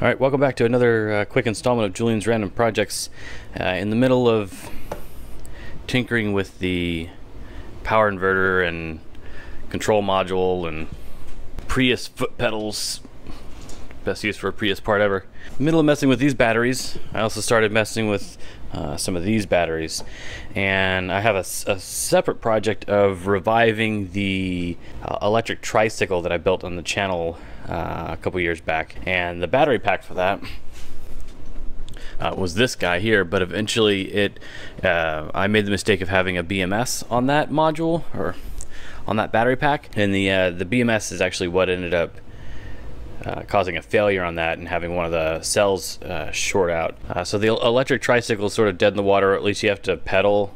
All right, welcome back to another uh, quick installment of Julian's Random Projects. Uh, in the middle of tinkering with the power inverter and control module and Prius foot pedals, best use for a Prius part ever. Middle of messing with these batteries, I also started messing with uh, some of these batteries. And I have a, a separate project of reviving the uh, electric tricycle that I built on the channel uh, a couple years back. And the battery pack for that uh, was this guy here, but eventually it, uh, I made the mistake of having a BMS on that module or on that battery pack, and the uh, the BMS is actually what ended up uh, causing a failure on that and having one of the cells uh, short out. Uh, so the electric tricycle is sort of dead in the water, or at least you have to pedal.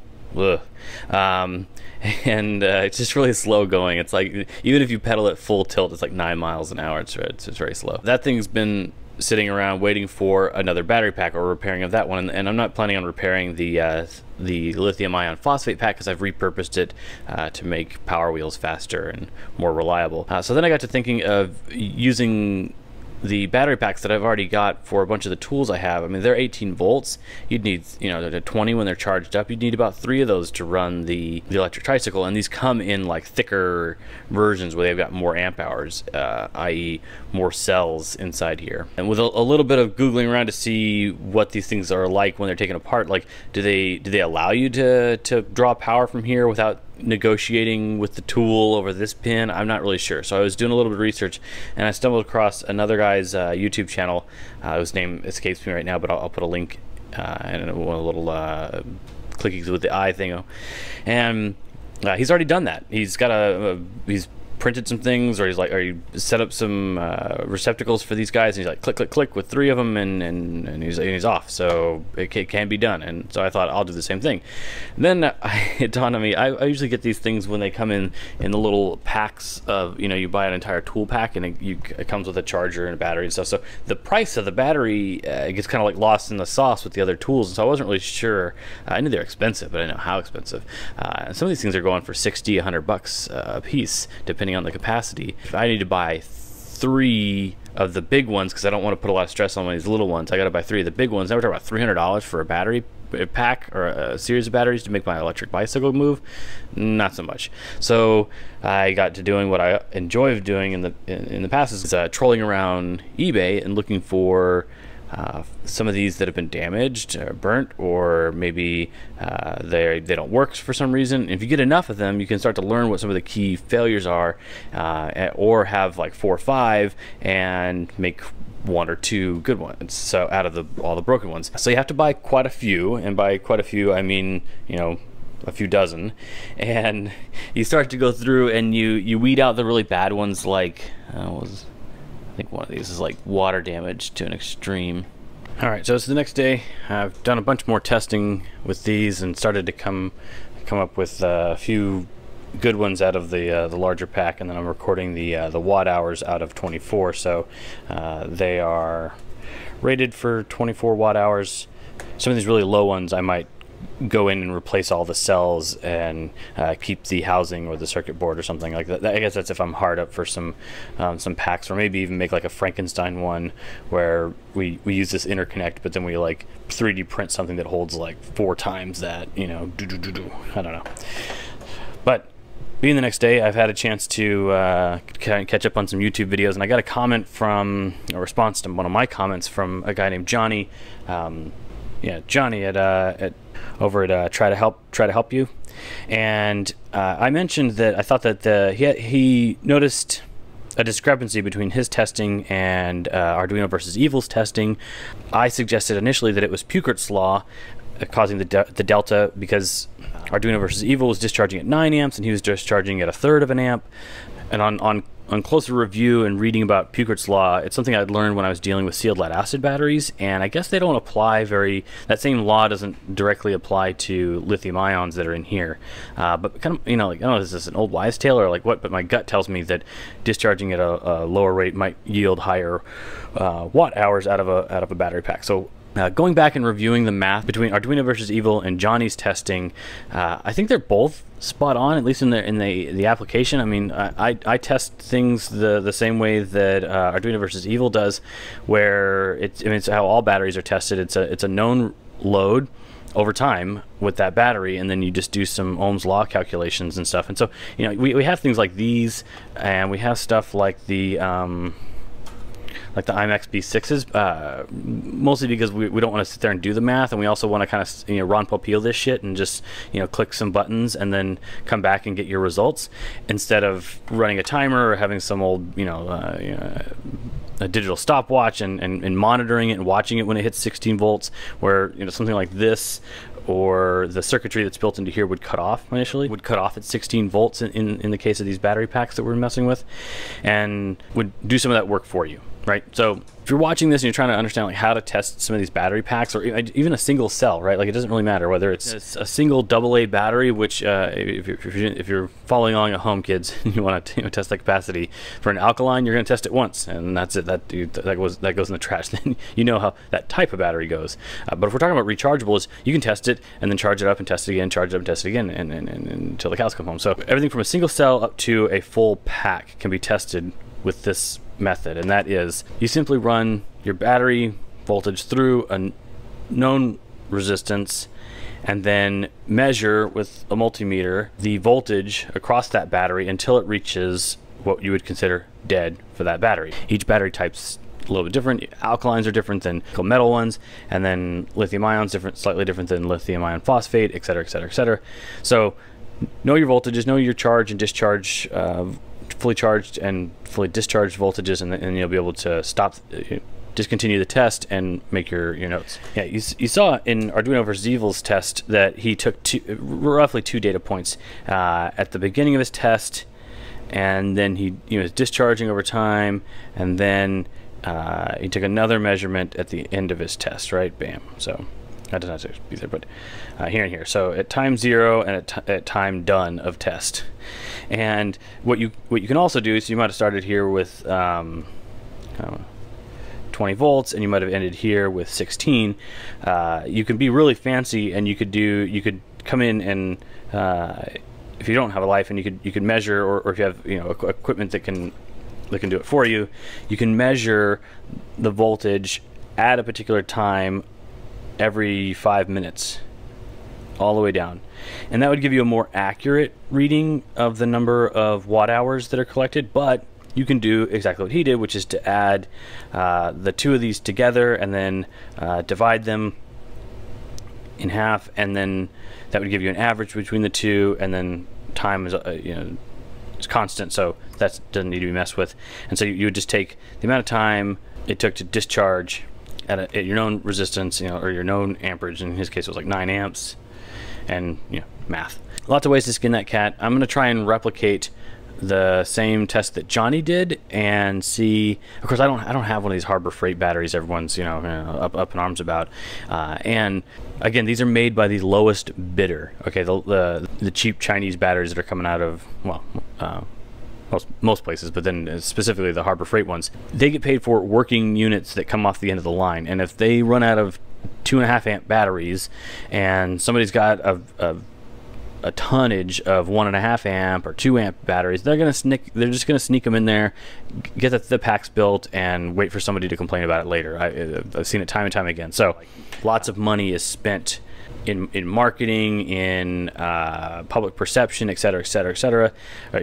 Um, and uh, it's just really slow going. It's like even if you pedal at full tilt, it's like nine miles an hour. It's it's, it's very slow. That thing's been sitting around waiting for another battery pack or repairing of that one, and, and I'm not planning on repairing the uh, the lithium ion phosphate pack because I've repurposed it uh, to make power wheels faster and more reliable. Uh, so then I got to thinking of using the battery packs that I've already got for a bunch of the tools I have, I mean, they're 18 volts. You'd need, you know, they're 20 when they're charged up. You'd need about three of those to run the, the electric tricycle. And these come in like thicker versions where they've got more amp hours, uh, i.e. more cells inside here. And with a, a, little bit of Googling around to see what these things are like when they're taken apart, like, do they, do they allow you to, to draw power from here without negotiating with the tool over this pin. I'm not really sure. So I was doing a little bit of research and I stumbled across another guy's uh, YouTube channel. Uh, his name escapes me right now, but I'll, I'll put a link uh, and a little uh, with the eye thing. And uh, he's already done that. He's got a, a he's printed some things or he's like or he set up some uh, receptacles for these guys and he's like click click click with three of them and and, and, he's, and he's off. So it, it, can be done. And so I thought I'll do the same thing. Then it dawned on me I, I, usually get these things when they come in in the little packs of you know you buy an entire tool pack and it, you, it comes with a charger and a battery and stuff. So the price of the battery uh, gets kind of like lost in the sauce with the other tools. And so I wasn't really sure uh, I knew they're expensive but I didn't know how expensive. Uh, some of these things are going for 60 100 bucks uh, a piece depending depending on the capacity. I need to buy three of the big ones because I don't want to put a lot of stress on one of these little ones. I got to buy three of the big ones. Now we're talking about three hundred dollars for a battery pack or a series of batteries to make my electric bicycle move. Not so much. So I got to doing what I enjoy doing in the in, in the past is uh, trolling around eBay and looking for uh, some of these that have been damaged or burnt or maybe uh, they they don't work for some reason. If you get enough of them you can start to learn what some of the key failures are uh, or have like four or five and make one or two good ones so out of the all the broken ones. So you have to buy quite a few and by quite a few I mean you know a few dozen. And you start to go through and you you weed out the really bad ones like uh, was I think one of these is like water damage to an extreme. All right, so it's the next day. I've done a bunch more testing with these and started to come come up with uh, a few good ones out of the uh, the larger pack, and then I'm recording the uh, the watt hours out of 24. So uh, they are rated for 24 watt hours. Some of these really low ones I might go in and replace all the cells and uh, keep the housing or the circuit board or something like that. I guess that's if I'm hard up for some um, some packs or maybe even make like a Frankenstein one where we, we use this interconnect but then we like 3D print something that holds like four times that, you know, do do do do. I don't know. But being the next day, I've had a chance to uh, catch up on some YouTube videos, and I got a comment from a response to one of my comments from a guy named Johnny. Um, yeah, Johnny at uh, at over at uh, try to help try to help you, and uh, I mentioned that I thought that the he he noticed a discrepancy between his testing and uh, Arduino versus Evil's testing. I suggested initially that it was Peukert's law uh, causing the de the delta because Arduino versus Evil was discharging at 9 amps and he was discharging at a third of an amp. And on, on on closer review and reading about Peukert's law, it's something I'd learned when I was dealing with sealed lead acid batteries, and I guess they don't apply very. That same law doesn't directly apply to lithium ions that are in here. Uh, but kind of, you know, like I don't know, is this an old wise tale or like what? But my gut tells me that discharging at a, a lower rate might yield higher uh, watt hours out of a out of a battery pack. So Uh, going back and reviewing the math between Arduino versus Evil and Johnny's testing, uh, I think they're both spot on, at least in the in the the application. I mean, I, I test things the the same way that uh, Arduino versus Evil does, where it's I mean, it's how all batteries are tested. It's a it's a known load over time with that battery and then you just do some ohm's law calculations and stuff and so you know we, we have things like these and we have stuff like the um, like the iMax B6s, uh, mostly because we, we don't want to sit there and do the math, and we also want to kind of you know Ron Popeil this shit and just you know click some buttons and then come back and get your results instead of running a timer or having some old you know, uh, you know a digital stopwatch and, and, and monitoring it and watching it when it hits 16 volts, where you know something like this or the circuitry that's built into here would cut off initially, would cut off at 16 volts in, in, in, the case of these battery packs that we're messing with, and would do some of that work for you right? So if you're watching this and you're trying to understand like how to test some of these battery packs or even a single cell, right? Like it doesn't really matter whether it's a single AA battery, which uh, if, you're, if, you're, following along at home, kids, you want to you know, test the capacity for an alkaline, you're going to test it once, and that's it. That that goes that goes in the trash. Then you know how that type of battery goes. Uh, but if we're talking about rechargeables, you can test it and then charge it up and test it again, charge it up and test it again, and, and, and, and until the cows come home. So everything from a single cell up to a full pack can be tested with this method, and that is you simply run your battery voltage through a known resistance and then measure with a multimeter the voltage across that battery until it reaches what you would consider dead for that battery. Each battery type's a little bit different. Alkalines are different than metal ones, and then lithium ions different, slightly different than lithium ion phosphate, et cetera, et cetera, et cetera. So know your voltages, know your charge and discharge uh, fully charged and fully discharged voltages, and then you'll be able to stop, discontinue the test, and make your, your notes. Yeah, you, you saw in Arduino versus Evil's test that he took two, roughly two data points uh, at the beginning of his test, and then he you know, was discharging over time, and then uh, he took another measurement at the end of his test, right? Bam. So that does not be there, but uh, here and here. So at time zero and at, at time done of test. And what you what you can also do is you might have started here with um, 20 volts, and you might have ended here with 16. Uh, you can be really fancy, and you could do you could come in and uh, if you don't have a life, and you could you could measure, or, or if you have you know equipment that can that can do it for you, you can measure the voltage at a particular time every five minutes all the way down. And that would give you a more accurate reading of the number of watt hours that are collected, but you can do exactly what he did, which is to add uh, the two of these together and then uh, divide them in half, and then that would give you an average between the two, and then time is uh, you know it's constant, so that doesn't need to be messed with. And so you, you would just take the amount of time it took to discharge at, a, at your known resistance, you know, or your known amperage. In his case, it was like nine amps, and you know, math. Lots of ways to skin that cat. I'm gonna try and replicate the same test that Johnny did and see. Of course, I don't I don't have one of these Harbor Freight batteries. Everyone's you know, up up in arms about. Uh, and again, these are made by the lowest bidder. Okay, the the, the cheap Chinese batteries that are coming out of well. Uh, most, most places, but then uh, specifically the Harbor Freight ones, they get paid for working units that come off the end of the line. And if they run out of two and a half amp batteries and somebody's got a, a a tonnage of one and a half amp or two amp batteries, they're gonna sneak. They're just gonna sneak them in there, get the, the packs built, and wait for somebody to complain about it later. I, uh, have seen it time and time again. So, lots of money is spent in in marketing, in uh, public perception, et cetera, et cetera, et cetera uh,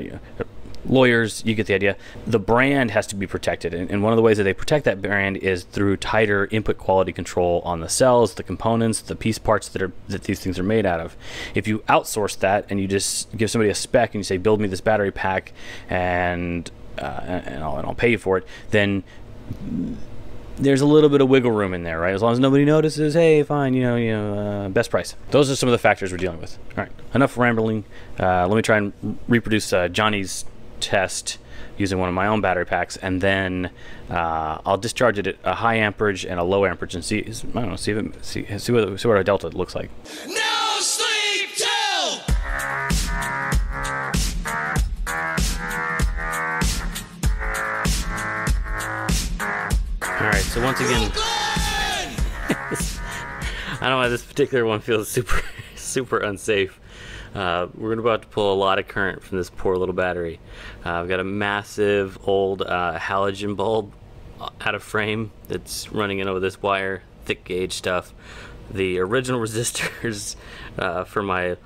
lawyers, you get the idea. The brand has to be protected, and, one of the ways that they protect that brand is through tighter input quality control on the cells, the components, the piece parts that are that these things are made out of. If you outsource that and you just give somebody a spec and you say, "Build me this battery pack," and uh, and, I'll, and I'll pay you for it, then there's a little bit of wiggle room in there, right? As long as nobody notices, hey, fine, you know, you know, uh, best price. Those are some of the factors we're dealing with. All right, enough rambling. Uh, let me try and reproduce uh, Johnny's test using one of my own battery packs, and then uh, I'll discharge it at a high amperage and a low amperage, and see. I don't know. See if it, see see what see what our delta looks like. No sleep till. All right. So once again, I don't know why this particular one feels super, super unsafe. Uh, we're about to pull a lot of current from this poor little battery. Uh, I've got a massive old uh, halogen bulb out of frame that's running in over this wire, thick gauge stuff. The original resistors uh, for my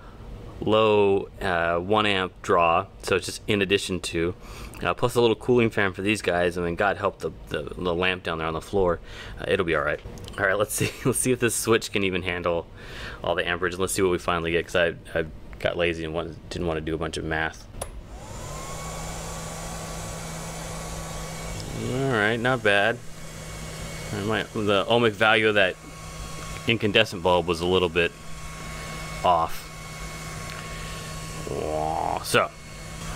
low uh, 1 amp draw, so it's just in addition to, uh, plus a little cooling fan for these guys, and then God help the, the, the lamp down there on the floor. Uh, it'll be all right. All right, let's see. Let's see if this switch can even handle all the amperage, and let's see what we finally get, because I, I got lazy and didn't want to do a bunch of math. All right, not bad. Might, the ohmic value of that incandescent bulb was a little bit off. So,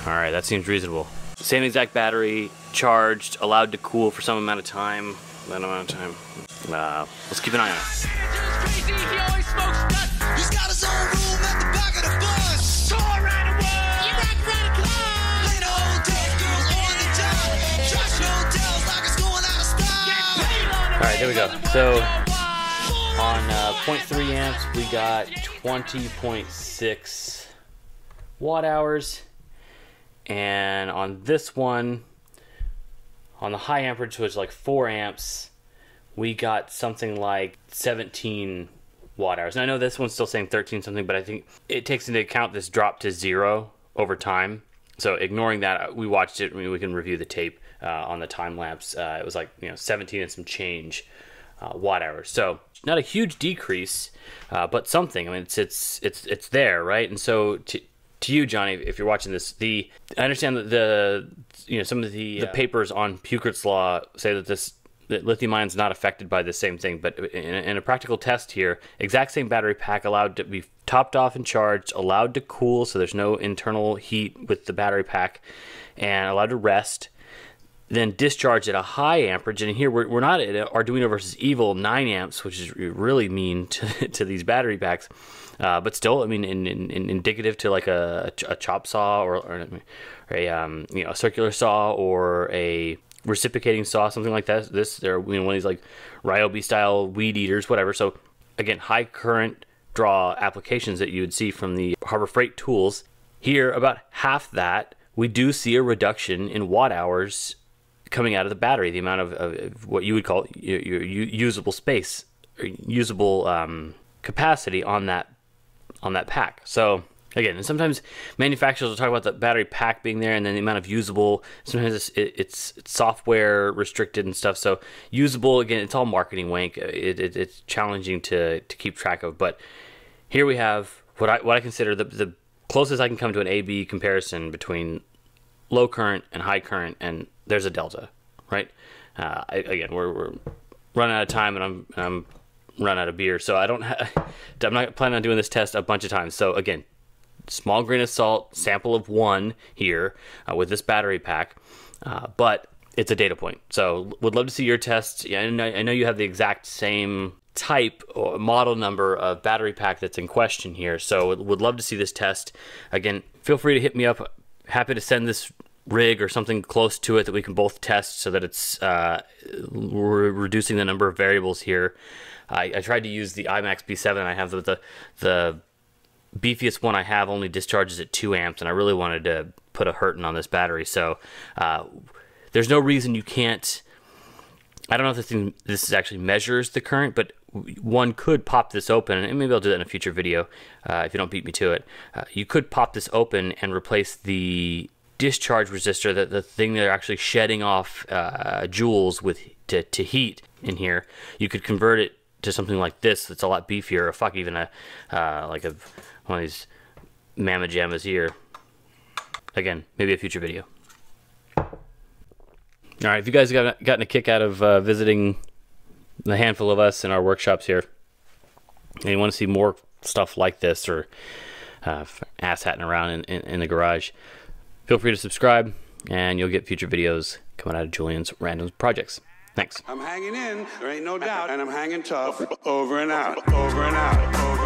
all right, that seems reasonable. Same exact battery, charged, allowed to cool for some amount of time. That amount of time. Uh, let's keep an eye on it. There we go. So on uh, 0.3 amps, we got 20.6 watt hours. And on this one, on the high amperage, which was like 4 amps, we got something like 17 watt hours. And I know this one's still saying 13 something, but I think it takes into account this drop to zero over time. So ignoring that, we watched it. I mean, we can review the tape uh, on the time lapse. Uh, it was like you know 17 and some change uh, watt hours. So not a huge decrease, uh, but something. I mean, it's it's it's it's there, right? And so to to you, Johnny, if you're watching this, the I understand that the you know some of the the uh, papers on Peukert's law say that this that lithium ion is not affected by the same thing, but in a, in a, practical test here, exact same battery pack allowed to be topped off and charged, allowed to cool, so there's no internal heat with the battery pack, and allowed to rest. Then discharge at a high amperage, and here we're, we're not at Arduino versus Evil 9 amps, which is really mean to, to these battery packs. Uh, but still, I mean, in, in, in indicative to like a, a chop saw or, or a um, you know a circular saw or a reciprocating saw, something like that. This they're you know, one of these like Ryobi style weed eaters, whatever. So again, high current draw applications that you would see from the Harbor Freight tools. Here, about half that, we do see a reduction in watt hours coming out of the battery. The amount of, of what you would call your, your usable space, or usable um, capacity on that on that pack. So again, and sometimes manufacturers will talk about the battery pack being there and then the amount of usable. Sometimes it's, it's, it's software restricted and stuff. So usable again, it's all marketing wank. It, it, it's challenging to to keep track of. But here we have what I what I consider the the closest I can come to an A/B comparison between low current and high current, and there's a delta, right? Uh, I, again, we're, we're running out of time, and I'm I'm run out of beer. So I don't. Ha- I'm not planning on doing this test a bunch of times. So again, small grain of salt, sample of one here uh, with this battery pack, uh, but it's a data point. So would love to see your test. Yeah, and I, I know you have the exact same type or model number of battery pack that's in question here. So would love to see this test. Again, feel free to hit me up. Happy to send this rig or something close to it that we can both test so that it's uh, we're reducing the number of variables here. I, I tried to use the iMax B7. I have the, the, the beefiest one I have only discharges at two amps, and I really wanted to put a hurting on this battery. So uh, there's no reason you can't. I don't know if this thing this actually measures the current, but one could pop this open, and maybe I'll do that in a future video uh, if you don't beat me to it. Uh, you could pop this open and replace the discharge resistor, the, the thing they're actually shedding off uh, joules with to, to heat in here. You could convert it to something like this that's a lot beefier, or fuck even a uh, like a one of these mamma jammas here. Again, maybe a future video. All right, if you guys got gotten a kick out of uh, visiting the handful of us in our workshops here, and you want to see more stuff like this or uh, ass hatting around in, in, in the garage, feel free to subscribe, and you'll get future videos coming out of Julian's random projects. Thanks. I'm hanging in, there ain't no doubt, and I'm hanging tough. Over and out, over and out. Over